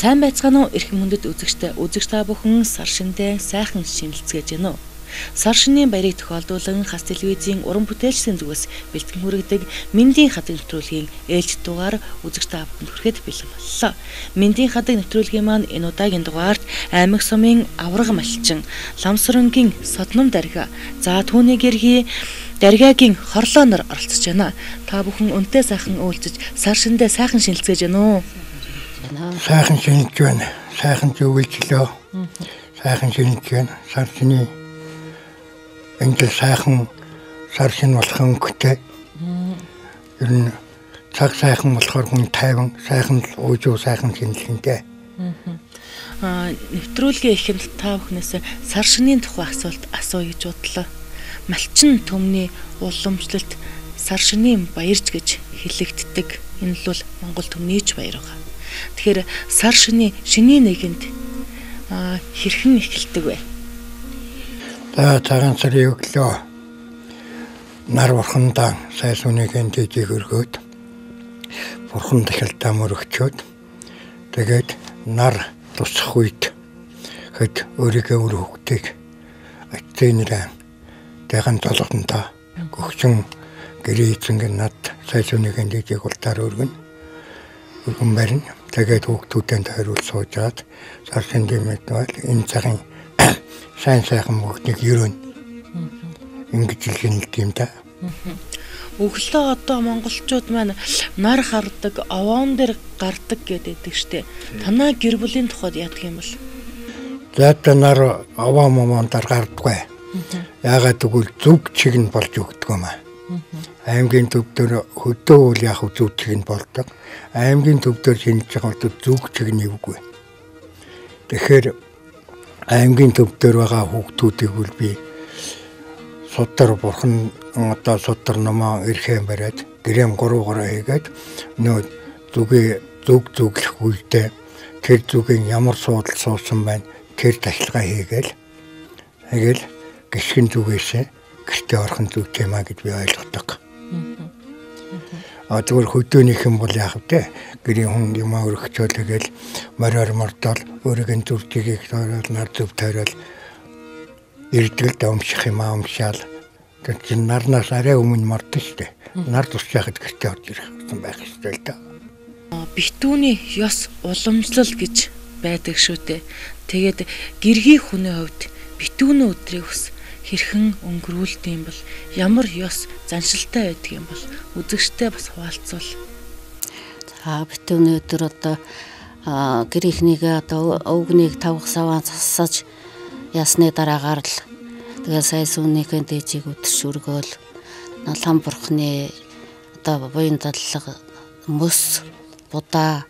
Сайн байцгаана уу эрх мөндөд үзэгчтэй үзэгч та бүхэн сар шиндээ сайхан шинэлцгээж гэнэ үү? Сар шинийн баярыг тохиолдуулан хас телевизийн уран бүтээлчдийн зүгээс бэлтгэн хүргэдэг Мэндийн хадаг нэвтрүүлгийн ээлж дугаар үзэгч та бүхэнд хүрэхэд бэлэн боллоо. Мэндийн хадаг нэвтрүүлгийн маань энэ удаагийн дугаарт аймаг сумын авраг малчин, Ламсрангийн Содном дарга, за түүний гэрхий Даргагийн хорлоо нар оролцож байна. Та бүхэн өнтэй сайхан уулзаж сар шиндээ сайхан шинэлцгээж байна сайхан шинж байна. Сайхан зөвлөлөө. Сайхан шинж байна. Сар шиний энд сайхан сар шин болох өнгөтэй. Ер нь цаг сайхан болохоор хүн тайван, сайхан уужуу сайхан шинэлхэнтэй. Аа нэвтрүүлгийн эхэнд та бүхнээс сар шинийн тухай асуулт асуу гэж бодлоо. Малчин төмний уламжлалт сар шинийн баярч гэж хэлэгддэг. Энэ л бол Монгол төмнийч баяр байгаа. Тэгэхээр сар шөнийн шөнийн нэгэнд хэрхэн эхэлдэг вэ? За цагаан сарын өглөө нар бурхандаа сайн сүнийхэн дэжиг өргөөд бурхан дахилтаа мөрөгчөөд тэгээд нар тусах үед хэд өөрийнхөө өр хөвгтийг ачтэнэрээ тэгэн толгодонтоо гөгчөн гэрээ эзэнгийн над сайн сүнийхэн дэжиг ултаар өргөн өргөн барина Тэгээд хүүхдүүдэнд хариул суужаад сарсын дэмэд бол энэ цагийн сайн сайхан бүгдийг ерөн ингэж хэлгэнэлт юм да. Өглөө одоо монголчууд маань нар хардаг, овоон дээр гардаг гэдэг штеп. Танаа гэр бүлийн тухайд яадаг юм бол? За нар овоо момондор гардаггүй. Яагаад гэвэл зүг чиг нь болж өгдөг юм аа аймгийн төвдөр хөдөө үйл яг үзүүчих нь болдог. Аймгийн төвдөр шинжиж байгаа бол зүг чиг нэвгүй. Тэгэхээр аймгийн төвдөр байгаа хүүхдүүдийг бол би судар бурхан одоо судар номоо эрхэн бариад грэм 3 гараа хийгээд нөө зүгээ зүг зүглэх үедээ тэр зүгийн ямар суудал суусан байна тэр ташлагаа хийгээл тэгэл гიშгэн зүгээсээ гэртээ орхон зүг юм а гэж би ойлгодог. А зүгээр хөдөөнийх юм бол яах вэ? Гэрийн хүн юм өргөчөөл тэгэл мороор мордол өөрийн зүрхийг тойрол нар зүв тойрол ирдэл даамших юм аа умшаал. Тэр чин нарнаас арай өмнө шүү дээ. Нар тусч яхад гэртээ орж ирэх гэсэн байх ёстой л да. Битүүний ёс уламжлал гэж байдаг шүү дээ. Тэгээд гэргийн хүний хувьд битүүний өдрийг ус хэрхэн өнгөрүүлдэг юм бол ямар ёс заншилтай байдаг юм бол үзэгчтэй бас хуваалцвал. За битүүний өдөр одоо гэр ихнийгээ одоо өвгнийг тавх саваа засаж ясны дараагаар л тэгээ сая сүнийхэн дээжийг өдөрч өргөөл лам бурхны одоо буян дадлага мөс будаа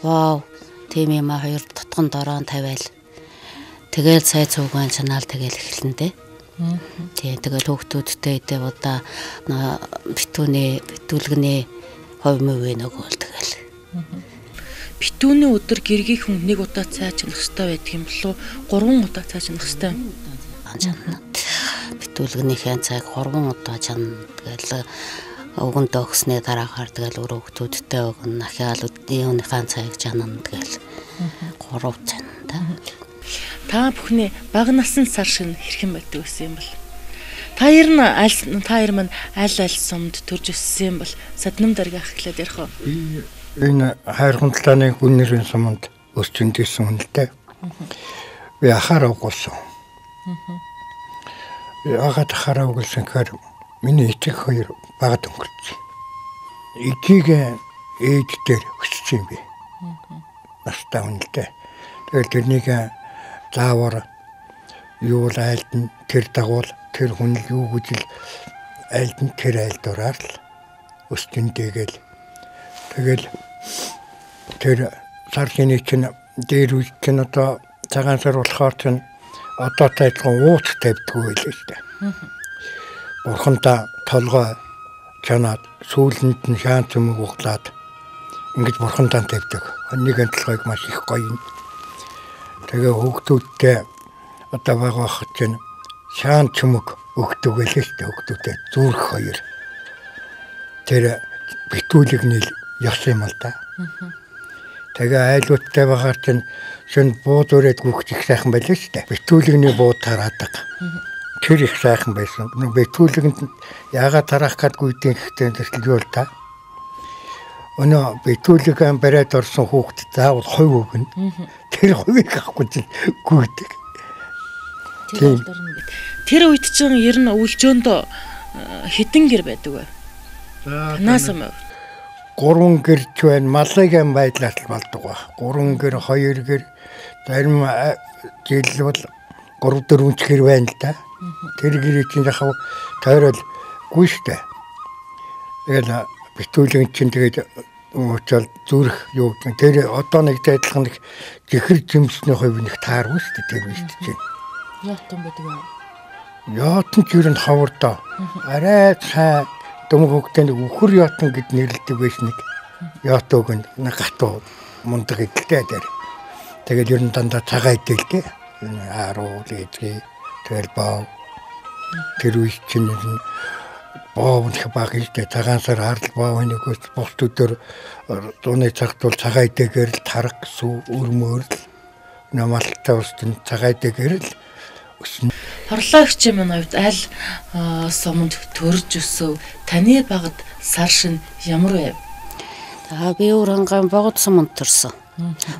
вау тийм юм а хоёр тутган дороон тавиал. Тэгэл сай цугаан чанаал тэгэл эхэлнэ дээ Тийм тэгэл хүүхдүүдтэй идэ удаа битүүний битүүлгний хов мөвөө нөгөө л тэгэл. Битүүний өдөр гэргийн хүн нэг удаа цай чинах хэрэгтэй байдаг юм болов уу? Гурван удаа цай чинах хэрэгтэй. Чаннад. Битүүлгнийхээ цайг гурван удаа чанна тэгэл өгөн дөгснээ дараагаар тэгэл өөр хүүхдүүдтэй өгөн ахиал өднийхээ цайг чанана тэгэл гурав цанна та бүхний баг насны сар шин хэрхэн байдаг гэсэн юм бол? Та ер нь аль та ер маань аль аль сумд төрж өссөн юм бол саднам дарга ах гэхлээр ярих уу? Энэ хайрхан талааны гүн нэрийн суманд өсч өндсөн хүн л дээ. Би ахаар угуулсан яагаад ахаар угуулсан гэхээр миний эцэг хоёр багад өнгөрсөн эцэг ээж дээр өссөн юм би. Настай хүн л дээ тэгэл тэрнийг заавар юу л айлдна тэр дагуул тэр хүн л юу гэж л айлдна тэр айлдураар л өстөндөгөл тэгэл тэр сар хины чинь дээр үе чинь одоо цагаан сар болохоор чинь одоо тайлхан ууц тавьдгүй байлээ шүү дээ. Бурханта толгой чанаад сүүлэнд нь шаан цөмөг углаад ингэж бурхантаа тавьдаг. Нэг antлагыг маш их гоё юм Тэгээ хүүхдүүдтэй одоо байгаа хат чинь шаан чүмэг өгдөг шүү дээ хүүхдүүдэд зүрх хоёр. Тэр битүүлэг нийл ёс юм л да. Тэгээ айлуудтай багаар чинь шин бууд өрөөд гүөх их сайхан байлаа шүү дээ. Битүүлэгний бууд тараадаг. Тэр их сайхан байсан. Битүүлэгэнд яагаад тараах гээд гүйдэн гэхдээ тэрсэл юу л та. Өнөө битүүлэг бариад орсон хүүхдэд заавал хойв өгнө. Тэр хойвыг авахгүй чинь гүйдэг. Тэр Тэр үед чинь ер нь өвлжөөнд хідэн гэр байдаг бай. Танаас юм. Гурван гэрч байна. Малыгын байдлаар л болдог ба. Гурван гэр, хоёр гэр, зарим жил бол 3 4 ч гэр байна л да. Тэр гэрийг чинь яхав тойрол гүй штэ. Тэгэл битүүлэн чинь тэгээд уучаал зүрх юу гэх тэр одоо нэг адилхан нэг жихэр жимсний хувь нэг тааргүй шүү дээ тэр үед чинь. Яатан байдаг юм. Яатан ч юу н хавардаа. Арай цай дөм хөгтөнд үхэр яатан гэд нэрлдэг байж нэг яатог нэг гатуу мундаг идэлтэй дээр. Тэгэл ер нь дандаа цагаа идэлтэй. Аруу лээдгээ тэгэл баа. Тэр үед чинь боовн их баг хэлтэй цагаансаар харлал боов нэгөөс бус өдөр зууны цагт бол цагаа идэгээр л тарах сүү өрмөөр л намалтаа устын цагаа идэгээр л өснө. Хорлогч минь хувьд аль суманд төрж өсөв таны багад сар шин ямар вэ? За би өөрөнгөө богд суманд төрсөн.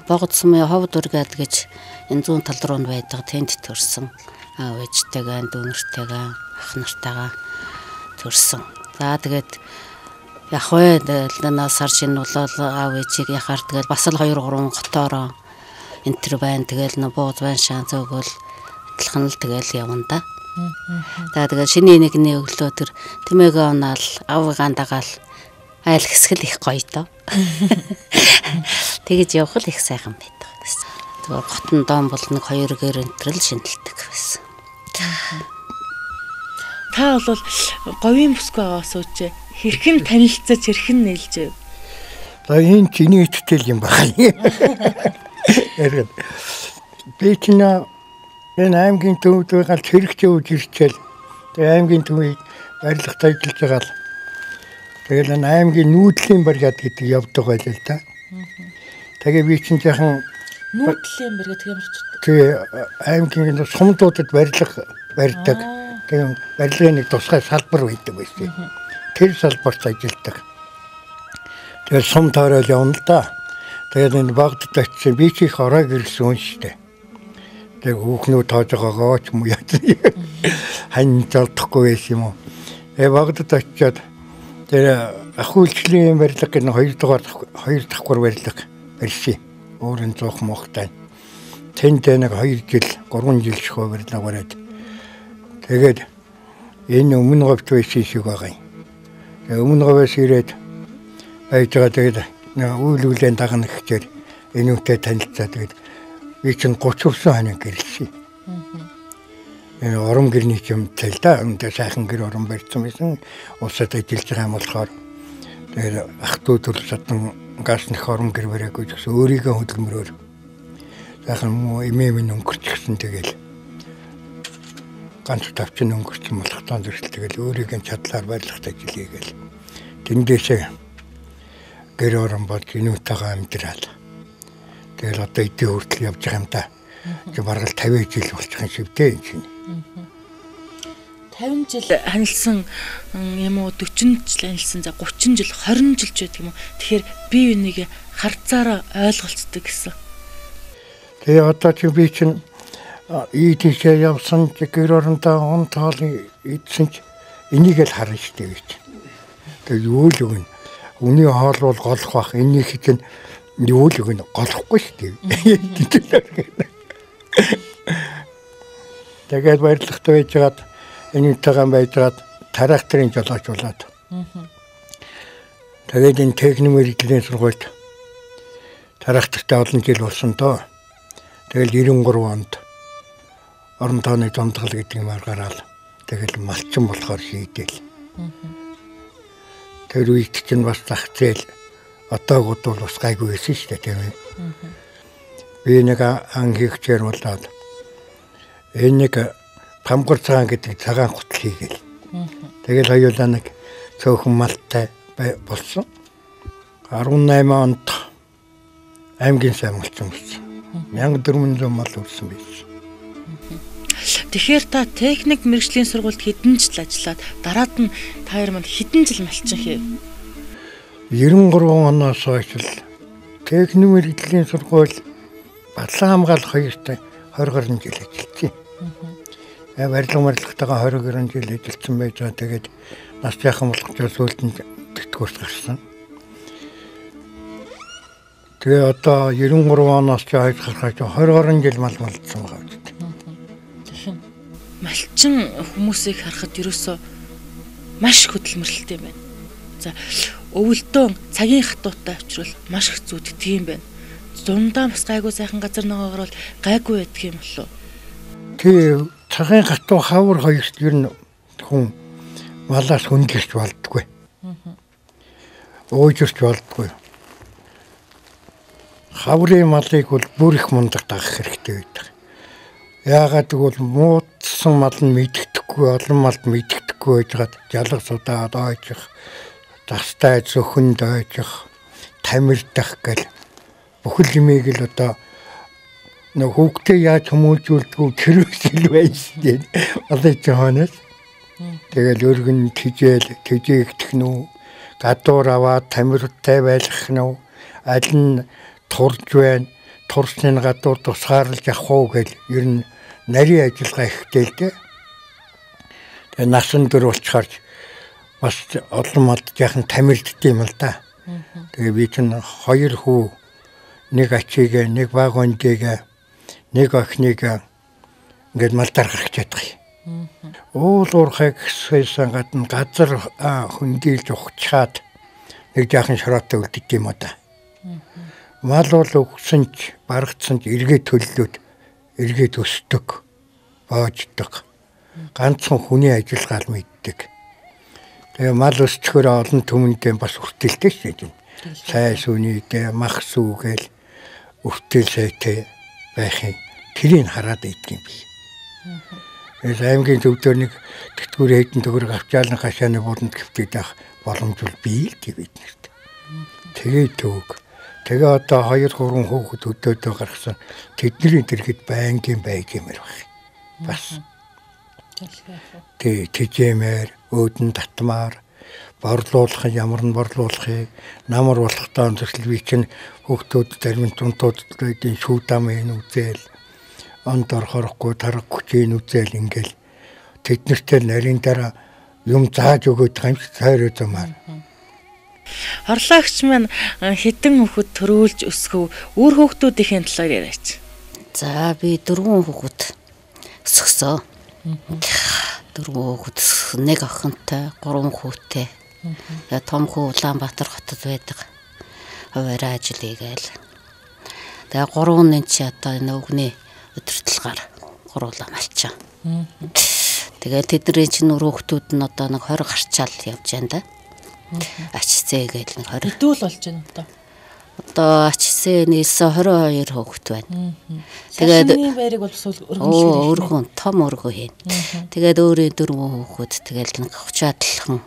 Богд сумын ховд ургаад гэж энэ зүүн тал руу байдаг тэнд төрсөн. Аав ээжтэйгээ дүүнэртэйгээ ах нартайгаа төрсөн. За тэгээд яг вэ нас сар шин болол аав ээжийг яхаар тэгэл бас л 2 3 готоороо энэ төр байна. Тэгэл нөө бууз байна шаан зөөгөл адилхан л тэгэл явна да. За тэгэл шиний нэгний өглөө тэр тэмээгээ унаал авгаан дагаал айл хэсгэл их гоё доо. Тэгэж явах л их сайхан байдаг гэсэн. Тэгээ готон доон бол нэг хоёр гэр энтрэл шинэлдэг байсан та бол говийн бүсгүй аваас ууч хэрхэн танилцаж хэрхэн нээлж вэ? За энэ чиний итгэл юм байна. Яриг. Би чинь энэ аймгийн төвд байгаа хэрэгцээ үж ирчээл. Тэгээ аймгийн төвийг барилгад ажиллаж байгаа л. Тэгэл энэ аймгийн нүүдлийн бригад гэдэг явдаг байлаа л да. Тэгээ би чинь яхан нүүдлийн бригад гэмэрч. Тэгээ аймгийн сумдуудад барилга барьдаг тийм барилгын нэг тусгай салбар байдаг байсан. Тэр салбарт ажилладаг. Тэгээд сум тойрол явна л да. Тэгээд энэ багтд очисон би ч их ороо гэрсэн шүү дээ. Тэгээд хүүхнүүд тоож байгаагаа ч юм уу яа. Хань залдахгүй байсан юм уу. Э багтд очиод тэр ахуулчлын барилга гэх нь хоёр дахь хоёр давхар барилга барьсан. Өөрөн зуух мохтай. Тэнд нэг 2 жил 3 жил шихөө барилга бариад Тэгээд энэ өмнө говьт байсан шиг байгаа юм. Тэгээ өмнө говьос ирээд байж байгаа тэгээд үйл үлэн дагна гэхээр энэ үтэй танилцаа тэгээд би чинь 30 хүрсэн хань гэрэлсэн. Энэ орон гэрний юм тэл да. Өндөө сайхан гэр орон барьсан байсан. Улсад ажиллаж байгаа юм болохоор тэгээд ах トゥ төрөл садан газ нэх орон гэр бариагүй гэсэн өөрийгөө хөдөлмөрөөр сайхан эмээ минь өнгөрчихсэн тэгэл ганц тавчин өнгөрсөн болохтон зэрэг тэгэл өөрийн чадлаар барилгах ажил хийгээл тэндээсээ гэр орон бол гинүүтэйгээ амьдрал. Тэгэл одоо эдийн хүртэл явж байгаа юм да чи бараг 50 жил болчих юм шиг дээ энэ чинь. 50 жил ханилсан юм уу 40 жил ханилсан за 30 жил 20 жил ч байдаг юм уу. Тэгэхээр бие биенийг харцаараа ойлголцдог гэсэн. Тэгээ одоо чи би чинь ийдээсээ явсан ч гэр орондоо он тоолын идсэн ч энийг л харна дээ гэж. Тэгээ юу л өгнө. Үний хоол бол голох бах. Энийх чинь юу л өгнө. Голохгүй дээ. Тэгээд баярлахтай байжгаад энийтэйгэн байжгаад тракторын жолооч болоод. Тэгээд энэ техник мэрэгжлийн сургуульд трактортай олон жил болсон доо. Тэгэл 93 онд орон тооны зомдгол гэдэг юм аргаараа тэгэл малчин болохоор шийдэл. Тэр үед чинь бас зах зээл одоогод бол бас гайгүй байсан шүү дээ тийм ээ. Би нэг ан хийхчээр болоод энэ нэг тамгар цагаан гэдэг цагаан гутал хийгээл. Тэгэл хоёулаа нэг цөөхөн малтай болсон. 18 онд аймгийн сайн болсон байсан. 1400 мал үрсэн байсан. Тэгэхээр та техник мэрэгжлийн сургуульд хэдэн жил ажиллаад дараад нь та хоёр манд хэдэн жил малчин хийв? 93 оноос хойш л техник мэрэгжлийн сургууль батлан хамгаалах хоёртой 20 гаруй жил ажилласан. Аа барилга барилгатайгаа 20 гаруй жил ажилласан байж байгаа. Тэгээд нас яхан болох ч сүүлд нь тэтгэврт гарсан. Тэгээ одоо 93 оноос ч хойш гарахад 20 гаруй жил мал малдсан байгаа малчин хүмүүсийг харахад ерөөсөө маш хөдөлмөрлөлт юм байна. За өвөлдөө цагийн хатуутай авчрал маш их зүуддэг юм байна. Зундаа бас гайгүй сайхан газар нөгөөгөр бол гайгүй байдаг юм болов. Тий цагийн хатуу хавар хоёрт ер нь хүн малаас хөндлөж болдгоо. Өөхөрч болдгоо. Хаврын малыг бол бүр их мундаг дагах хэрэгтэй байдаг. Яагаад гэвэл муудсан мал нь мэддэхгүй олон малд мэддэхгүй байжгаад жалга судаад ойжих тастай зөвхөнд ойжих тамирдах гэл бүхэл юмыг л одоо нөх хүүхдээ яаж хүмүүжүүлдэггүй тэрүүсэл байж тээ. Одоо жоонос тэгэл өргөн тижэл тижээгдэх нү гадуур аваад тамиртай байх нү аль нь турж байна турсны гадуур тусгаарлаж явах уу гэл ер нь нарийн ажиллагаа ихтэй л дээ. Тэгээ насан дөр болчоор бас олон мод яхан тамирдд юм л да. Тэгээ би чинь хоёр хүү нэг ачиг нэг баг ондыг нэг охиныг ингээд малдаар гаргаж чадах юм. Уул уурхай гэсээс гадна газар хөндийлж ухчаад нэг жаахан шороотой үлддэг юм да. Мал бол өгсөн ч барагдсан ч эргээ төллөөд эргээд өсдөг, боождог. Ганцхан хүний ажиллагаал мэддэг. Тэгээ мал өсчгөр олон түмэндээ бас үртэлтэй шүү дээ. Цай сүнийдээ мах сүгээл үртэл сайтай байхын тэрийг хараад идэх юм би. Ეს аймгийн төвдөр нэг тэтгэвэр хэдэн төгрөг авчаалны хашааны буудланд гэвтээд байх боломж бол бий л тийм биднэрт. Тэгээ төг Тэгээ одоо 2 3 хүүхэд өдөөдөө гаргасан тэдний дэргэд байнгын байг юмэр баг. Бас. Тэ тижэмээр өөдөн татмаар борлуулах ямар нь борлуулахыг намар болохдоо зөвхөн би чинь хүүхдүүд зарим тунтуудын шүүдамын үзэл онд орохорохгүй тарах хүчийн үзэл ингээл тэднэртэй нарийн дараа юм зааж өгöd байгаа юм шиг Орлогч маань хэдэн хүүхэд төрүүлж өсгөв өөр хүүхдүүдийн талаар яриач. За би дөрвөн хүүхэд өсгсөн. Дөрвөн хүүхэд нэг охинтой, гурван хүүтэй. Я том хүү Улаанбаатар хотод байдаг. Хуваараа ажил хийгээл. Тэгээ гурван нь чи одоо энэ өгний өдөртлөгаар гуруулаа малчаа. Тэгээ тэдний чинь өрөөхтүүд нь одоо нэг 20 гарчаал явж байна да. Ачцээ гээл нэг 20. Хэдүүл болж байна одоо. Одоо ачцээ нээсэн 22 хүүхэд байна. Тэгээд байрыг бол бас өргөн том өргөө хийн. Тэгээд өөрөө дөрвөн хүүхэд тэгэл нэг 30-аадлхан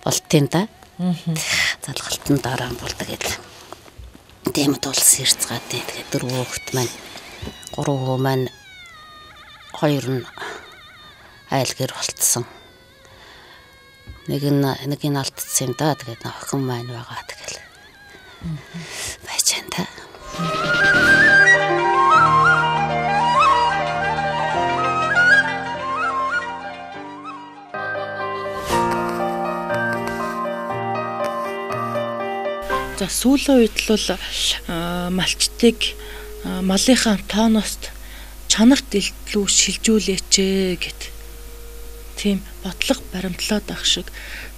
болтын да. Залгалтын дараа бол тэгэл дэмэд улс ирцгаад тэгээд дөрвөн хүүхэд маань гурван хүү маань хоёр нь айл гэр болцсон нэг нь нэг нь алдсан юм да. Тэгээд охин маань байгаа тэгэл. Байж энэ та. За сүүлийн үед л малчтыг малынхаа тооност чанарт илүү шилжүүлээч гэд тийм бодлого баримтлаад байх шиг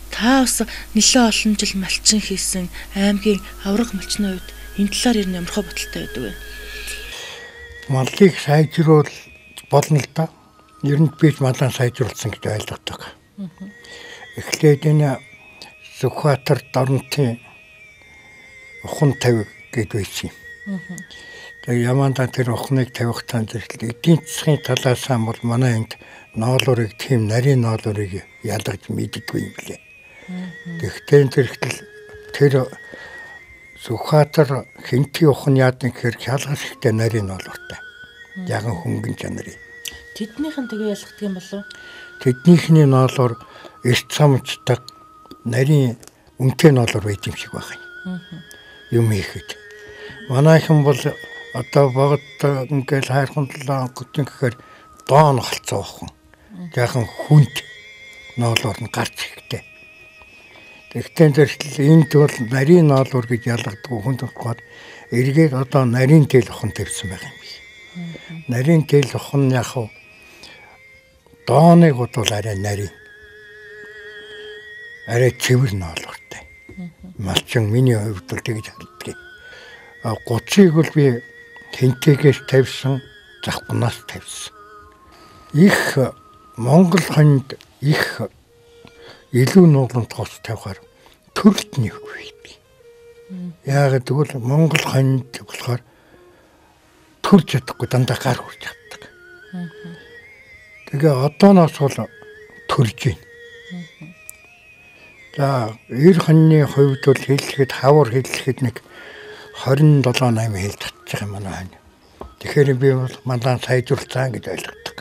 та бас нэлээд олон жил малчин хийсэн аймгийн авраг малчны үед энэ талаар ер нь ямар хөө бодолтой байдаг вэ? Малыг сайжруул болно л да. Ер нь би малаа сайжруулсан гэж ойлгодог. Эхлээд энэ Сүхбаатар дорнотын ухан тавь гэж байсан юм. Тэгээ Яманда тэр ухныг тавих танд эдийн засгийн талаасаа бол манай энд ноолуурыг тийм нарийн ноолуурыг ялгаж мэддэггүй юм лээ. Тэгвэл тэрхтэл тэр Сүхбаатар хинти ухын яадан гэхээр хялгас ихтэй нарийн ноолортой. Яган хөнгөн чанарын. Тэднийх нь тэгээ ялгдаг юм болов? Тэднийхний ноолоор эрт самчдаг нарийн үнэтэй ноолоор байт юм шиг байна. Юм хийхэд. Манайхан бол одоо богд ингээл хайрхан талаа гүтэн гэхээр доон холцоо бахан. Яхан хүнд ноолоор нь гарч ихтэй. Тэгтэн зэрэгтэл энд бол нарийн ноолуур гэж ялгадаг хүн тохиолдоход эргээд одоо нарийн тэл охон тавьсан байгаа юм биш. Нарийн тэл охон яг хав дооныг бодвол арай нарийн. Арай цэвэр ноолууртай. Малчин миний хувьд бол тэгж харагддаг. А 30-ыг бол би тэнтэйгээс тавьсан, захбанаас тавьсан. Их Монгол хонд их илүү нуулан тоос тавихаар төрөлт нэг үйдэг. Яагаад гэвэл Монгол хонд болохоор төрж чадахгүй дандаа гар хүрч чаддаг. Тэгээ одооноос бол төрж байна. За эр хоньны хувьд бол хэлэхэд хавар хэлэхэд нэг 27 8 хэл татчих юм байна. Тэгэхээр би бол манаа сайжруулсан гэж ойлгодог.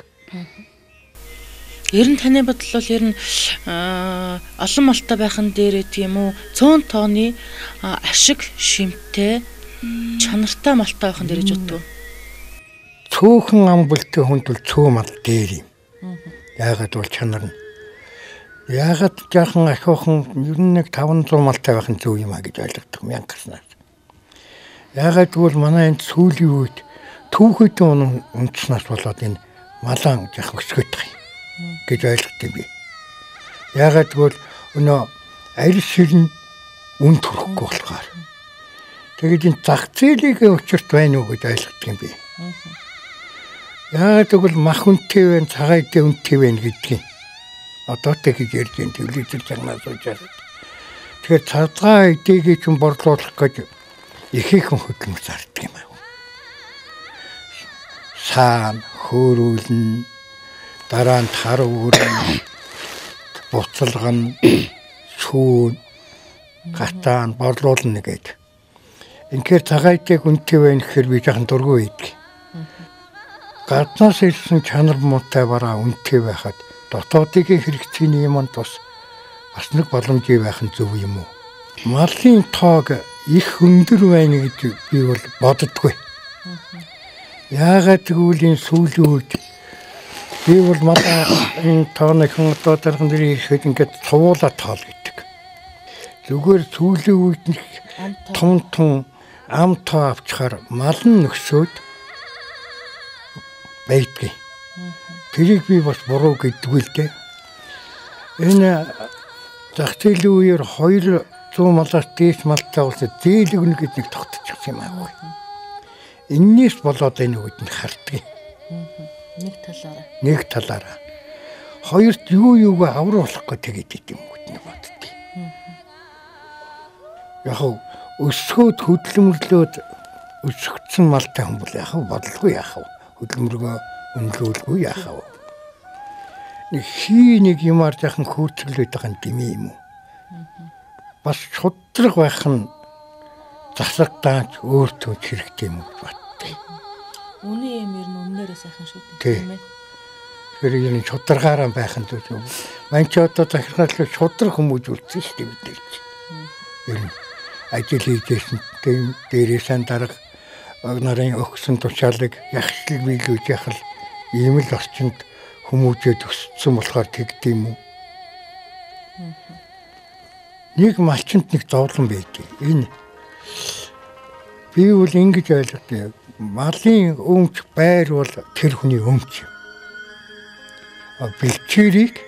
Ер нь таны бодол бол ер нь олон малтай байхан дээр тийм үү цөөн тооны ашиг шимтэй чанартай малтай байхан дээр гэж боддог. Цөөхөн ам бүлтэй хүнд бол цөө мал дээр юм. Яагаад бол чанар нь Яагаад жаахан ахиухан ер нь нэг 500 малтай байх нь зөв юм а гэж ойлгодог мянга Яагаад гэвэл манай энд сүүлийн үед түүхэдэн унтснаас болоод энэ малаан жах өсгöd байгаа юм гэж ойлгох юм би. Яагаад гэвэл өнөө аль ширн үн төрөхгүй болохоор. Тэгээд энэ зах зээлийн өчрт байна уу гэж ойлгох юм би. Яагаад гэвэл мах үнэтэй байна, цагаан эдээ үнэтэй байна гэдгийг одоо тэгж ярьж энэ телевизээр чанаас уучаад. Тэгэхээр цагаан эдээгээ ч борлуулах гэж ихээхэн хөдөлмөр зардаг юм аа. Саан хөөрүүлнэ дараа нь тар өрн буцалган сүүн гатаан борлуулна гээд инхээр цагаатыг үнтэй байна гэхээр би жоохон дургүй байдаг. Гаднаас ирсэн чанар муутай бараа үнтэй байхад дотоодын хэрэгцээний юмд бас бас нэг боломжтой байх нь зөв юм уу? Малын тоог их өндөр байна гэж би бол боддгоо. Яагаад гэвэл энэ сүүлийн үед Би бол манай энэ тооны хэн одоо дархан дээр ихэд ингээд цувуула тоол гэдэг. Зүгээр сүүлийн үед нэг том том ам тоо авчаар мал нь нөксөөд байдгийг. Тэрийг би бас буруу гэдгүй л дээ. Энэ зах зээлийн үеэр 200 малаас дээш малтай улсад зээл өгнө гэж нэг тогтчихсан юм аа. Эннээс болоод энэ үед нь харддаг. Нэг талаараа. Нэг талаараа. Хоёрт юу юуг авруулах гэж тэгээд идэм үгтний боддгийг. Яг өсгөөд хөдөлмөрлөөд өсгөгдсөн малтай хүн бол яг бодлого яах вэ? Хөдөлмөргөө үнэлүүлгүй яах вэ? Нэг хий нэг юмар яхан хөөцөглөд байгаа юм юм уу? Бас шудраг байх нь засаг дааж өөртөө хэрэгтэй юм бат. Үний юм ер нь үннээрээ сайхан шүү дээ. Тийм ээ. Тэр юм чударгаараа байх нь зүг юм. Ман ч одоо захиргаалал чудар хүмүүс үлдсэн шүү дээ бид нар. Ер нь ажил хийжсэн тийм дээрээсэн дарга нарын өгсөн тушаалыг ягшлыг биелүүлж яхал ийм л орчинд хүмүүжээ төсцсөн болохоор тэгдэм үү. Нэг малчинд нэг зовлон байдаг. Энэ би бол ингэж ойлгодог малын өмч байр бол тэр хүний өмч. Бэлчээрийг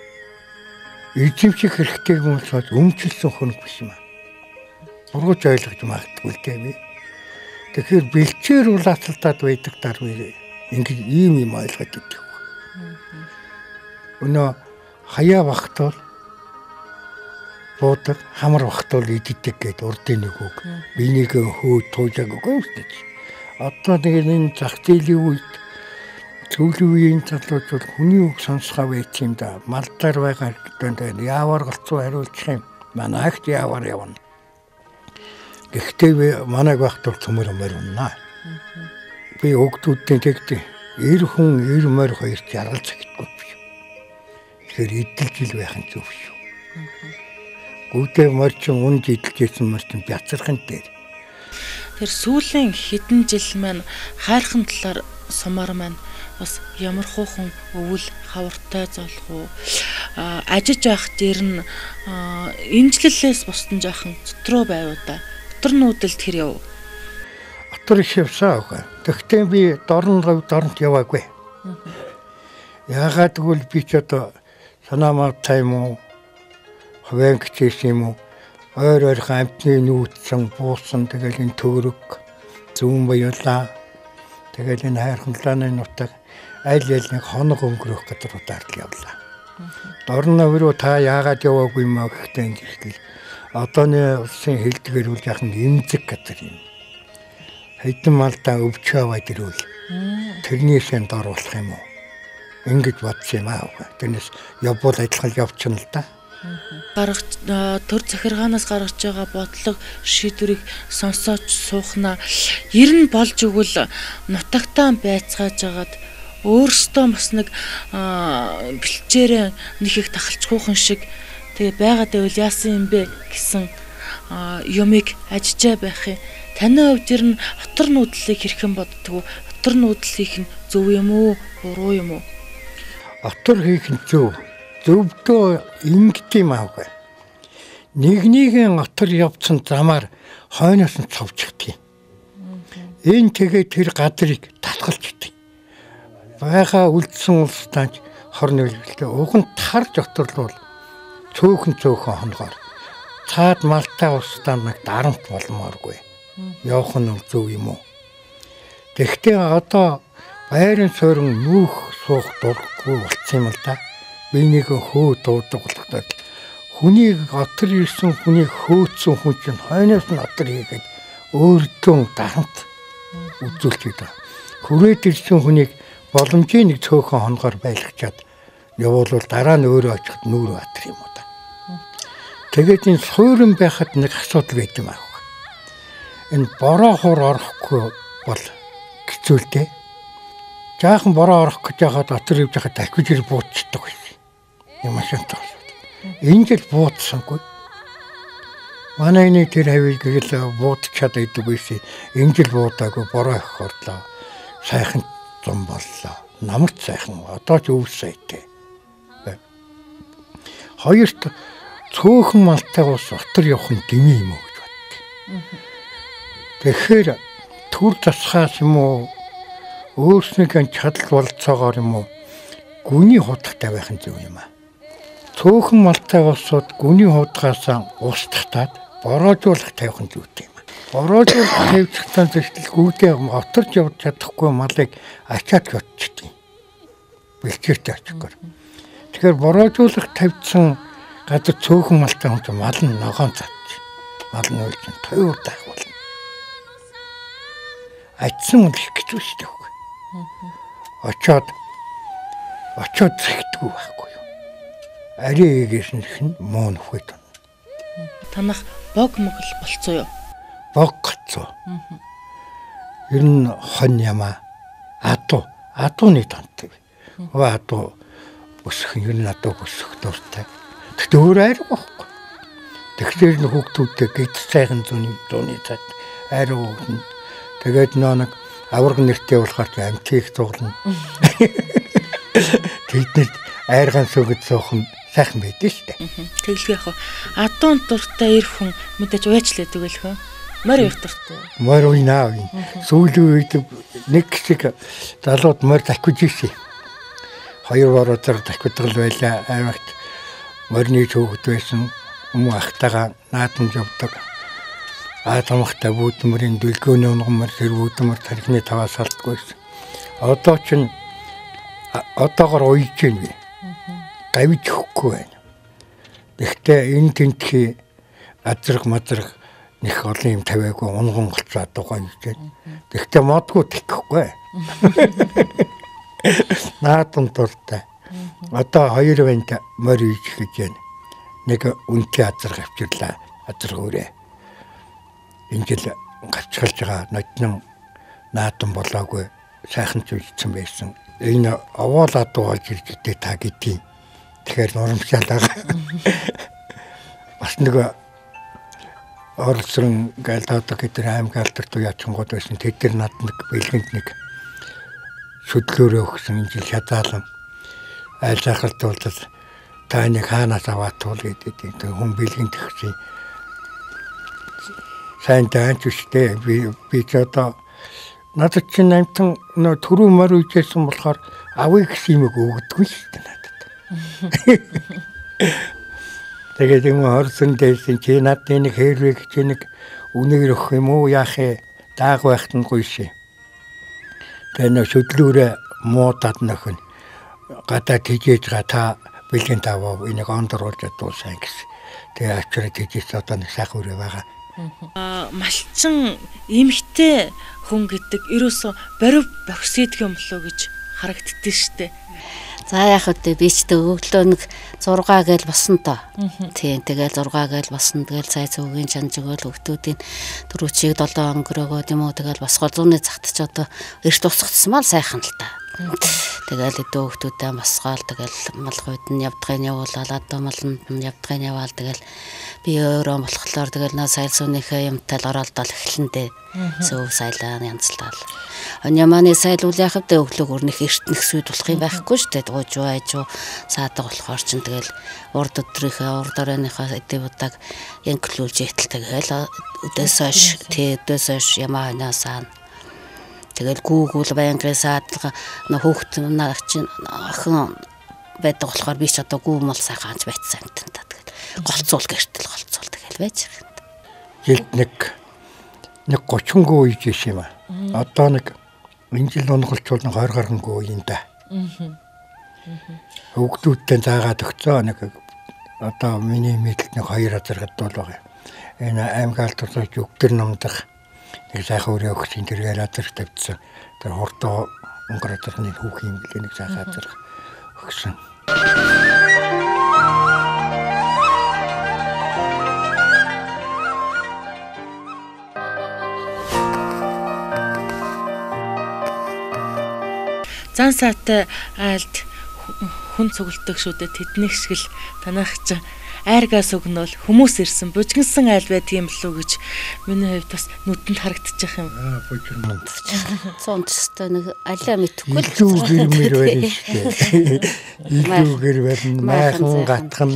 эзэмших хэрэгтэй юм бол өмчлсөн хүн биш юм аа. Бурууч ойлгож магадгүй л дээ би. Тэгэхээр бэлчээр улаацалтаад байдаг даруй ингэж ийм юм ойлгоод идэх. Өнөө хаяа багтвал буудаг хамар багтвал иддэг гэд урдын нэг үг. Бинийг хөө туужааг үгүй шүү одоо тэгээд энэ зах зээлийн үед зөвлөлийн үеийн залууч бол хүний үг сонсгоо байт юм да. Малдаар байгаа гэдэг тэгээд яавар голцоо хариулчих юм. Манайхт яавар явна. Гэхдээ манайг багт бол цөмөр мөр унаа. Би өгдүүдтэй тэгдэ. Эр хүн эр морь хоёрт биш. Тэгэхээр идэл жил байх нь зөв шүү. Гүдээ морчин унд идэлжсэн морчин бяцархан дээр. Тэр сүүлийн хэдэн жил маань хайрхан талаар сумаар маань бас ямар хуухан өвөл хавартай золох уу ажиж байх дээр нь имжлэлээс бусдын жаахан дотроо байв да Отор нүүдэлд хэр яв? Отор их явсан аа. Тэгтээ би дорн гав дорнт яваагүй. Яагаад гэвэл би ч одоо санаамаа тайм уу гिचээс юм уу ойр ойрхон амтны нүүдсэн буусан тэгэл энэ төгрөг зүүн баялаа тэгэл энэ хайрханлааны нутаг аль аль нэг хоног өнгөрөх гэдэг удаарл явлаа. Дорн авируу та яагаад яваагүй юм аа гэхдээ энэ ихтэл одооны улсын хэлдгээр үл яхан эмзэг гэдэг юм. Хэдэн малдаа өвч аваад ирвэл тэрнийсээ дор болох юм уу? Ингэж бодсон юм аа. Тэрнээс явбал адилхан явчихна л да. Гаргаж төр захиргаанаас гаргаж байгаа бодлого шийдвэрийг сонсооч суухна. Ер нь болж өгвөл нутагтаа байцгааж агаад өөрөөсөө бас нэг бэлчээрээ нэг их тахалчгүйхэн шиг Тэгээ байгаад байвал яасан юм бэ гэсэн юмыг ажижаа байх юм. Таны хувьд ер нь отор нуудлыг хэрхэн боддгоо? Отор нуудлыг нь зөв юм уу? Буруу юм уу? Отор хийх нь зөв. Зөвдөө ингэт юм аавгүй. Нэг нэгэн отор явцсан замаар хойноос нь юм. Энэ тэгээ тэр гадрыг татгалждаг. Бага үлдсэн улстай хор нөлөөлөлтэй уг нь тарж оторлуул цөөхөн цөөхөн хоногоор цаад малтай устдаа нэг дарамт болмооргүй. Явах нь зөв юм уу? Тэгвэл одоо байрын суурин нүүх суух дурггүй болцсон юм л да. Би нэг хөө дуудаг болохдоо хүнийг отор ирсэн хүнийг хөөцсөн хүн чинь хойноос нь отор хийгээд өөртөө дарамт үзүүлж байдаг. Хүрээд ирсэн хүнийг боломжийн нэг цөөхөн хоногоор байлгачаад явуулвал дараа нь өөрөө очиход нүүр батар юм уу? Тэгээд энэ суурин байхад нэг асуудал байт юм аа. Энэ бороо хор орохгүй бол хэцүү л дээ. Жаахан бороо орох гэж байхад дотор ивж байхад дахиж ир байсан. Юм ашигтай асуудал. Энэ жил буутсангүй. Манай нэг тэр хавийг гэл буутчаад идэг байсан. Энэ жил буудаагүй бороо их хорлоо. Сайхан зам боллоо. Намарт сайхан одоо ч өвс сайтай. Хоёрт цөөхөн малтай ус отор явах нь гинэ юм уу гэж боддог. Тэгэхээр төр засхаас юм уу өөрснийхээ чадал болцоогоор юм уу гүний хутгатай байх нь зөв юм аа. Цөөхөн малтай усууд гүний хутгаас ус татаад бороожуулах тавих нь зүйтэй юм. Бороожуулах тавьчихсан зөвхөн гүдээ оторч явж чадахгүй малыг ачаад готчихдээ. Бэлчээртэй очихгоор. Тэгэхээр бороожуулах тавьсан гадар цөөхөн малтай хүн мал нь ногоон цадж мал нь уйлж тойвор даах болно. Ачсан үл их гэж үстэй. Очоод очоод зэгтгүү байхгүй юу. Ари эгээс нь муу нөхөд. Танах бог могл болцоо юу? Бог гоцоо. Ер нь хон ямаа адуу адууны тонтой. Ва адуу өсөх ер нь адуу өсөх дуртай Тэгтээ өөр айраг байхгүй. Тэгэхээр н хүүхдүүдтэй гид сайхан зүүний дууны цад айраг өгнө. Тэгээд нөө нэг авраг нэртэй болохоор ч амтыг цуглана. Тэднэрт айргаан сүгэд суух нь сайхан байдэн шүү дээ. Тэглэх яг адуун дуртай ир хүн мэдээж уучлаад өгөх хөө. Морь их дуртай. Морь уйнаа. Сүүлийн үед нэг хэсэг залууд морь дахиж ирсэн. Хоёр бороо зар дахидаг байлаа. Аймагт морины хөөгд байсан хүмүүс ахтайгаа наадамж явдаг. Аатамхтай бүүдмөрийн дүлгөөний унгамар тэр бүүдмөр тархины таваас алдгүй байсан. Одоо ч одоогор уйж байна. Гавж өгөхгүй байна. Гэхдээ энэ тентхи азраг мазраг нэг олон юм тавиагүй унгон голцоод байгаа юм гэж. Гэхдээ модгүй тэхгүй. Наадам дуртай. Одоо хоёр банд морь иж гэж байна. Нэг үнтэй азар авчирлаа. Азар өөрөө. энэ жил гацгалж байгаа ноднон наадам болоогүй сайхан зүйлсэн байсан. Энэ овоолаад болж ирж идэ та гэдгийг тэгэхээр нурамшаал байгаа. Бас нэг Оролцсон гээл таадаг гэдэг аймаг алдарт ячингууд байсан. Тэд нар над нэг бэлгэнд нэг шүдлөөрөө өгсөн энэ жил шатаалan айл захалт болтол та нэг хаанаас аваад туул гэдэг хүн бэлгэнд өгсөн. Сайн даанч үстэй би би ч одоо надад чинь амтан нөө төрөө мөр үжсэн болохоор авъя гэсэн юм өгдөггүй шүү дээ. Тэгээд юм орсон дээсэн чи над нэг хэрвэг чи нэг үнээр өгөх юм уу яах вэ? Дааг байхт нь гуйшээ. Тэгээд нөө шүдлүүрээ муудад нөхөн гадаа тижээж байгаа та бэлгийн таваа энийг ондруулж дуусаа гэсэн. Тэгээ ачраа тижээс одоо нэг сайхан үрээ байгаа. Аа малчин эмхтэй хүн гэдэг ерөөсө борив боксидг юм болоо гэж харагддээ штэ. За яах вэ би ч тэг өглөө нэг 6 гээл босон тоо. Тийм тэгэл 6 гээл босон тэгэл цай цүгийн чанж өгөөл хөвгтүүдийн дөрөвчийг 7 өнгөрөөгөө юм уу тэгэл босгол зүүнээ цагтч одоо эрт усгацсан мал сайхан л та. Тэгэл өдөө хөвгтүүдээ босгоол тэгэл малгүйд нь явдгын явуулаад одоо малнд нь явдгын яваал тэгэл би өөрөө болохоор тэгэл нөө сайл сүнийхээ юмтай л оролдол эхлэндээ сөв сайлаа янзлал. Оняманы сайл үл яхав дэ өглөг өрнөх эрт нэгсүүд болох юм байхгүй шүү дээ. Гууж байж саадаг болохоор ч тэгэл урд өдрийнхээ урд оройныхаа эдэвудаг янглуулж итэл тэгэл өдөөс хойш тий өдөөс хойш ямаа ханасаа Тэгэл гүүгүүл байнгын саадлага хөөхт наа чинь охин байдаг болохоор би ч одоо гүү мал сайхан анж байцсан юм та. Тэгэл голцуул гэртэл голцуул тэгэл байж байгаа юм. Жилд нэг нэг 30 гоо үйж иш юм аа. Одоо нэг энэ жил унгалчул нэг 20 гаруй гоо юм да. Хөвгдүүдтэй заагаад өгцөө нэг одоо миний мэдлэг нэг 2000 гадуул байгаа. Энэ аймгаалт тусаж өгдөр номдох нэг сайхан өрөө өгсөн тэргээр азар тавьдсан. Тэр хурдоо өнгөр азархны хүүх юм гэлээ нэг сайхан азарх өгсөн. Зан саатай айлд хүн цугулдаг шүү дээ. Тэднийг шиг л танах чинь айргаас өгнөөл хүмүүс ирсэн бужигнсан айл байдгийм болов гэж миний хувьд бас нүдэнд харагдчих юм. Аа бужигнсан. Цонч өстой нэг алиа мэдхгүй л илүү гэрмэр байна шүү дээ. Илүү гэр байна. Майхан гатхан.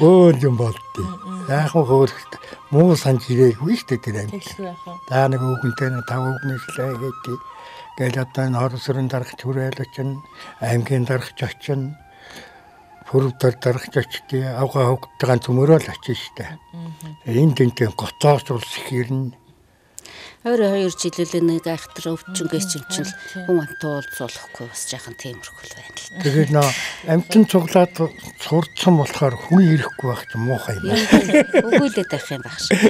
Өөр юм болдгий. Яахан хөөрхт муу санж ирээгүй шүү дээ тэр амт. Та нэг үгэнтэй нэг тав үгнэслээ гэдэг. Гэл одоо энэ хорсрын дарагч хүрээл очин аймгийн дарагч очин хөрөвдөр дарагч очтыг авгаа хөгтөгийн төмөрөө л очиж штэ. Энэ тэнтэй гоцоос улс ихэрнэ. Өөр хоёр жилүүлээ нэг айхтар өвчнгөө чинь хүн амтуул зулахгүй бас жаахан тиймэрхүүл байна л. Тэгээд нөө амтан цуглаад сурцсан болохоор хүн ирэхгүй байх ч муухай юм. Өгөөлээд байх юм шиг.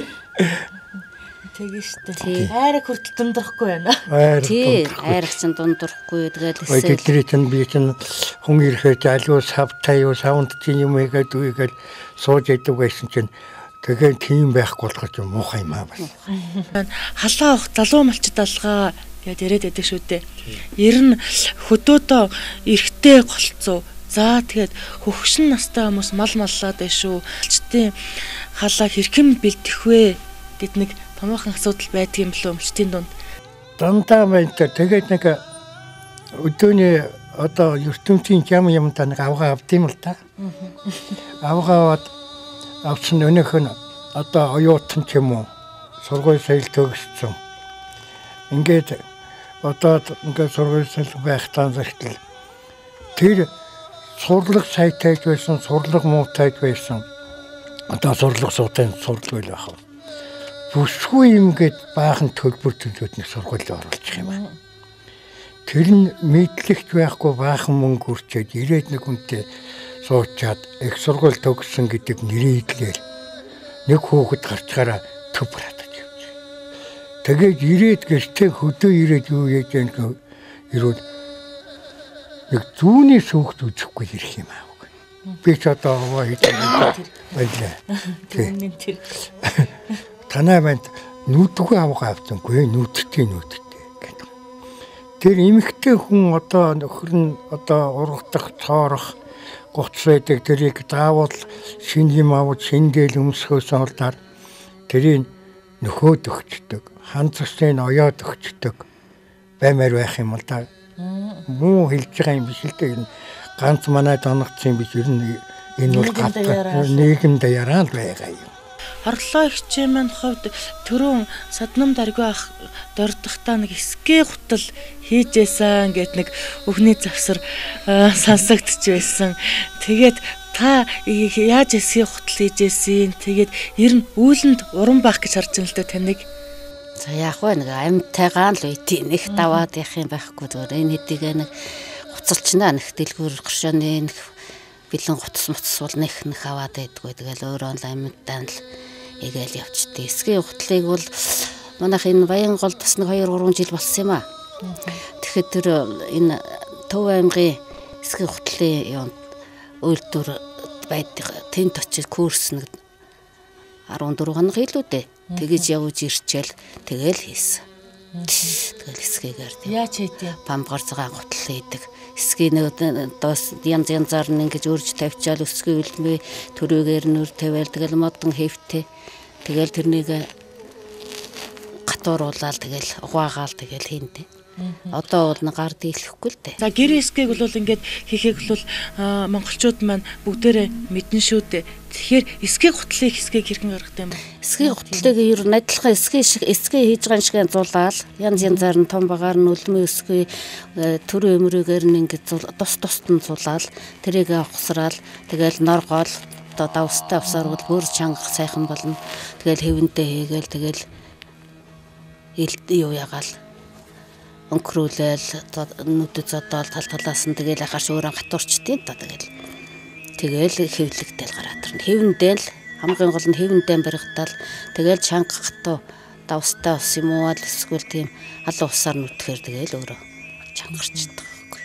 Тэгээ штэ. Айраг хүртэл дундахгүй байна. Тий, айраг чинь дундахгүй тэгэл эсэл. Ой тэдний чинь би чинь хүн ирэхээр залуу савтай юу саунд чинь юм игээд үгээд сууж идэв байсан чинь тэгээ тийм байхгүй болохоор ч муухай юм аа бас. Халаа авах залуу малчд алгаа гэд яриад байдаг шүү дээ. Ер нь хөдөөдөө эргэтэй голцоо За тэгээд хөгшин настай хүмүүс мал маллаад байна шүү. Чтийн халаа хэрхэн бэлдэх вэ гэд нэг томоохон асуудал байдаг юм болов өмчтийн дунд. Дандаа байна. Тэгээд нэг өдөөний одоо ертөнцийн юм юм та нэг авгаа авд юм л та. Авгаа аваад авсан өнөөх нь одоо оюутан ч юм уу сургууль соёл төгссөн. Ингээд одоо ингээд сургууль соёл байх тань зэрэгтэл тэр сурлаг сайтайж байсан, сурлаг муутайж байсан. Одоо сурлаг суутай сурлаг байл байх бүсгүй юм гээд баахан төлбөр төлөөд нэг сургууль оруулчих юм аа. Тэр нь мэдлэгч байхгүй баахан мөнгө үрчээд ирээд нэг хүнтэй суучаад их сургууль төгссөн гэдэг нэрийдлээр нэг хүүхэд гарчаараа төв хатаж явж. Тэгээд ирээд гэртээ хөдөө ирээд юу яаж яах ирвэл нэг зүүнний сүхт үзэхгүй ирэх юм аа. Би ч одоо аваа хийж байлаа. Тийм тэр. танай банд нүүдгүй авгаа авцангүй нүүдтэй нүүдтэй гэдэг. Тэр эмэгтэй хүн одоо нөхөр нь одоо ургадах, цоорох гоц байдаг тэрийг заавал шин юм аваад шиндэл өмсөхөөс олдаар тэрийг нөхөөд өгчдөг. Хан цусыг оёод өгчдөг. Баймаар байх юм л да. Муу хэлж байгаа юм биш л дээ. Ганц манайд оногдсон биш ер нь энэ бол нийгэмд яраа л байгаа юм. Орлоо ихчээ маань хувьд түрүүн саднам даргүй ах дордохтаа нэг эсгээ гутал хийжээсэн гэд нэг өхний завсар сонсогдож байсан. Тэгээд та яаж эсгээ гутал хийжээсэн? Тэгээд ер нь үүлэнд уран бах гэж харж байна л да таныг. За яг вэ нэг амьтайгаан л үети нэг даваад явах юм байхгүй зүгээр энэ хэдийг нэг гуцалчнаа нэг дэлгүүр гэршөөний нэг бэлэн гутас мутас бол нэг нэг аваад байдгүй тэгэл өөрөө л амьтаан л игээл явчихдээ. Эсгийн ухтлыг бол манайх энэ Баянгол бас нэг 2 3 жил болсон юм аа. Тэгэхэд тэр энэ Төв аймгийн эсгийн ухтлын юунд үйлдвэр байдаг тент очиж курс нэг 14 хоног илүүдээ тэгэж явж ирчээл тэгэл хийсэн. Тэгэл эсгээгээр тийм. Яаж хийдэ? Бамбар цагаан гутал хийдэг. Эсгийн нэг доос янз янзаар нь ингэж өрж тавьчаал өсгөө үлмээ төрөөгөр нүр тавиал тэгэл модон хэвтэй. Тэгэл тэрнийг гатууруулаад тэгэл угаагаал тэгэл хийнтэй. Одоо бол гар дийлэхгүй л дээ. За гэр эсгийг бол ингээд хийхийг бол монголчууд маань бүгдээрээ мэднэ шүү дээ. Тэгэхээр эсгийн хутлыг эсгийг хэрхэн гаргадаг юм бэ? Эсгийн хутлыг ер нь адилхан эсгийн шиг эсгээ хийж байгаа шиг зулаал янз янзаар нь том багаар нь үлмээ эсгүй э, төрөө өмрөөгөр нь ингээд тус тусд нь зулаал тэрийг авахсраал тэгэл нор гол одоо давстай авсаар бол бүр чанга сайхан болно. Тэгэл хэвэнтэй хийгээл тэгэл юу ягаал өнгөрүүлээл нүдэд зодоол тал талаас нь тэгэл ахаарч өөрөө гатуурчдیں۔ та тэгэл тэгэл хэвлэгтэл гараад ирнэ. Хэвэндээ л хамгийн гол нь хэвэндээ баригдал тэгэл чанга гатуу давстай ус юм уу эсвэл тийм алуу усаар нүтгэхэр тэгэл өөрөө чангарчдаг байхгүй.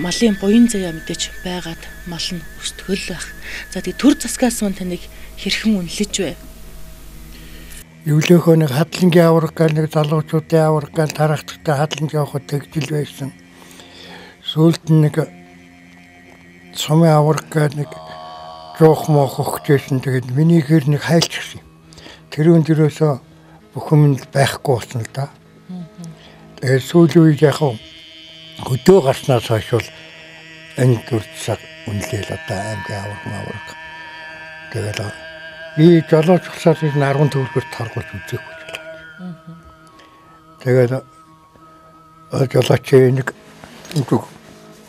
Малын буян заяа мэдээж байгаад мал нь өстгөл байх. За тэгээ төр засгаас мань таныг хэрхэн үнэлж вэ? Эвлөөхөө нэг хадлангийн авраг гал нэг залуучуудын авраг гал тарахдагтай хадланг явахад тэгжил байсан. Сүүлд нэг сумын авраг гал нэг жоох моох өгчээсэн. Тэгээд миний хэр нэг хайлчихсан. Тэрүүн дөрөөсөө бүх юм байхгүй болсон л да. Тэгээд сүүлийн үед яг хөдөө гарснаас хойш бол энэ төрцөг үнэлэл одоо аймгийн авраг авраг тэгэл би жолооч усаар энэ 10 төгрөгөөр торгуулж үзээгүй гэж байна. Тэгээд жолооч нэг үгүй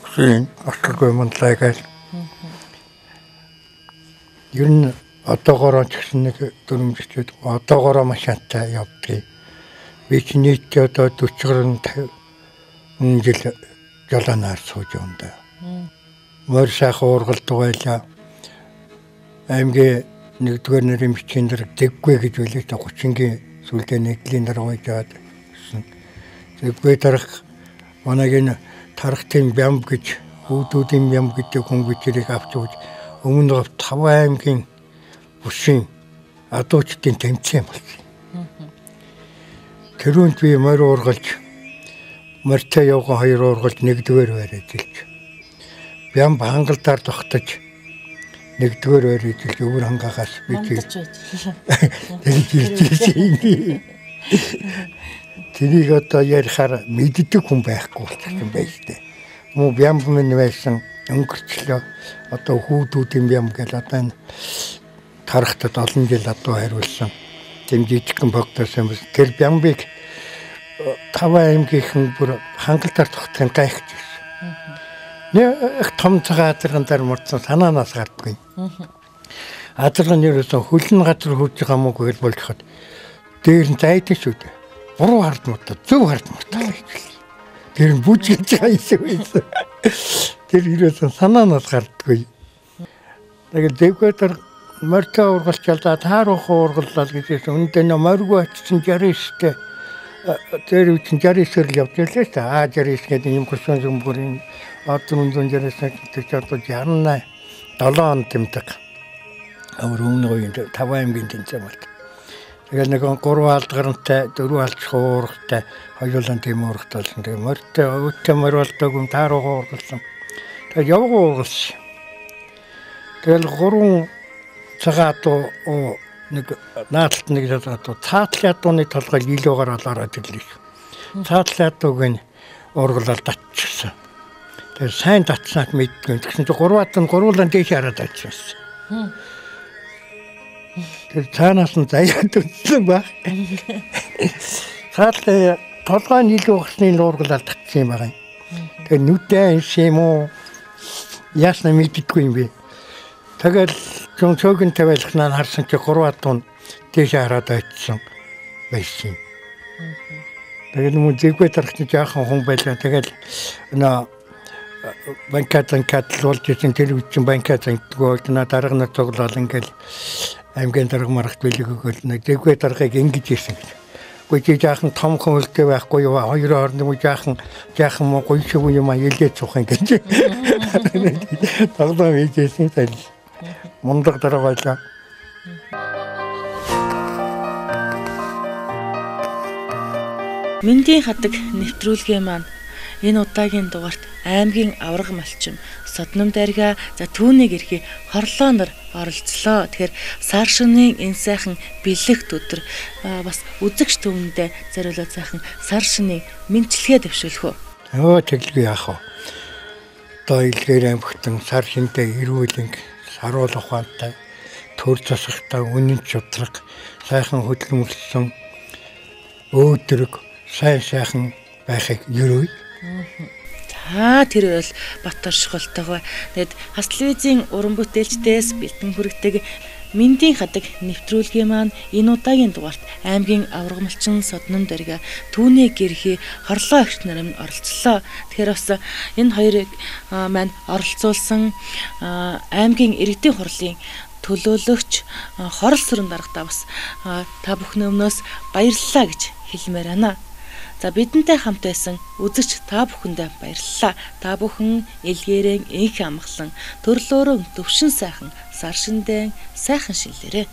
хүсийн аргагүй манлай гэж. Ер нь одоогоороо ч гэсэн нэг дөрөмжчүүд одоогоороо машинтай явдгийг. Би чи нийт одоо 40 гаруй 50 жил жолоонаар сууж юм да. Мөр сайхан уургалд байлаа. Аймгийн нэгдүгээр нэрийн бичгийн дарга дэггүй гэж үлээ та 30-гийн сүлдээ нэгдлийн дарга байж аваад гэсэн. Дэггүй дарга манайгийн тархтын бям гэж хүүдүүдийн бям гэдэг хүн бичрийг авч өгч өмнө говь 5 аймгийн бүсийн адуучдын тэмцээн болсон. Тэрүүнд би морь уургалж морьтой явган хоёр уургалж нэгдүгээр байраа жилж. Бям хангалдаар тогтож нэгдүгээр байр ижил өвөр хангаагаас би тэгж ирж Тэрийг одоо ярихаар мэддэг хүн байхгүй болчихсон байж тээ. Муу бям минь байсан өнгөрчлөө одоо хүүдүүдийн бям гэл одоо энэ тарахтад олон жил одоо хариулсан. Тэм жижигхэн богдоос юм. Тэр бямбыг тав аймгийнхэн бүр хангалтаар тогтохын гайхаж Нэг том цагаан азарган дээр мурдсан санаанаас гардгүй. Азарган ерөөсөө хөлн газар хурж байгаа мөг гэж болчиход дээр нь зайдаг шүү дээ. Буруу хард муута, зөв хард муута гэж. Тэр нь бүжгэж байгаа юм байсан. Тэр ерөөсөө санаанаас гардгүй. Тэгэл дэвгэтэр морьтой ургалч ялдаа тааруухан ургаллал гэжээс үндэ нэ морьгүй очсон 69-тэй тэр үчин 69-ээр л явж байлаа шүү дээ. Аа 69 гэдэг юм курсын зөвмөрийн одоо 469 гэдэг ч одоо 68 7 он тэмдэг. Өөр өмнө үеийн 5 аймгийн тэнцээ болт. Тэгэл нэг 3 алдгарантай 4 алж хуурахтай хоёулаа тийм уурахт болсон. Тэгээ морьтой өвтө морь болдог юм тааруу хуургалсан. Тэгээ явгуу уургалсан. Тэгэл 3 цагаан дуу нэг наадалт нэг одоо цаатлын адууны толгой нийлүүгээр олоороод ирлээ. Цаатлын адууг нь ургалал татчихсан. Тэр сайн татснаад мэдгүй. Тэгсэн чинь гурван адуу гурвуулан дээш хараад очсон. Тэр цаанаас нь заяад үтсэн баг. Цаатлын толгой нийлүү ухсны ургалал татсан юм байна. Тэр нүдэн шим үү ясна мэддэггүй юм бэ. Тэгэл Зүүн цөөгн тавиалхнаа харсан чи гурван тун тийш хараад очсон байсан. Тэгээд мөн зэгвэ тархны жаахан хүн байлаа. Тэгээд нөө банкатан катлуулж исэн телевизэн банкатан гол на дарга на цуглал ингээл аймгийн дарга марагт билэг өгөл нэг зэгвэ даргыг ингэж ирсэн гэж. Гэхдээ жаахан том хүн үлдээ байхгүй юу? Хоёр орны муу жаахан жаахан муу гоё шиг юм а ялээ цух ингэж. Тоглоом хийжсэн тал мундаг дараа байлаа. Мэндийн хадаг нэвтрүүлгээ маань энэ удаагийн дугаарт аймгийн авраг малчим содном дарга за түүнийг эрхий хорлоонор оролцлоо. Тэгэхээр сар шөнийн энэ сайхан бэлэгт өдөр бас үзэгч түмэндээ зориулаад сайхан сар шөнийн мэнчилгээ дэвшүүлэх үү. Өө тэглгүй яах вэ? Одоо илгээр амхтан сар шинтэй эрүүлэнг саруул ухаантай төр засагтай үнэн чудраг сайхан хөдөлмөрлсөн өөдрөг сайн сайхан байхыг ерөөй. За тэр бол Батар шголтойгоо. Тэгэд хас телевизийн уран бүтээлчдээс бэлтэн хүргэдэг Мэндийн хадаг нэвтрүүлгээ маань энэ удаагийн дугаарт аймгийн аврагмалчин содном дэрэг түүний гэрхи хорлоо агч нар минь оролцлоо. Тэгэхээр бас энэ хоёрыг маань оролцуулсан аймгийн иргэдийн хурлын төлөөлөгч хорол сүрэн дарагтаа бас та бүхний өмнөөс баярлалаа гэж хэлмээр байна. За бидэнтэй хамт байсан үзэгч та бүхэндээ баярлалаа. Та бүхэн илгээрэн инх амглан төрлөөрөө төвшин сайхан сар шиндэн сайхан шилээрээ